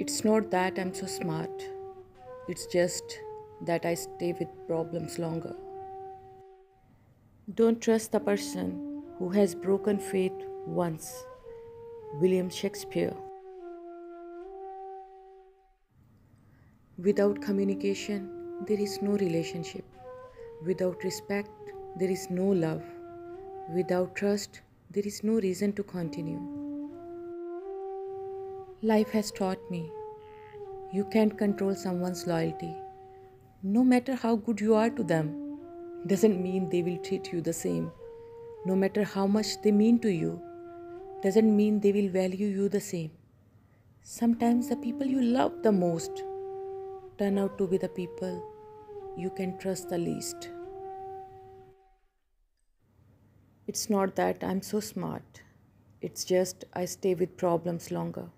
It's not that I'm so smart, it's just that I stay with problems longer. Don't trust the person who has broken faith once. William Shakespeare. Without communication, there is no relationship. Without respect, there is no love. Without trust, there is no reason to continue. Life has taught me you can't control someone's loyalty. No matter how good you are to them, doesn't mean they will treat you the same. No matter how much they mean to you, doesn't mean they will value you the same. Sometimes the people you love the most turn out to be the people you can trust the least. It's not that I'm so smart, it's just I stay with problems longer.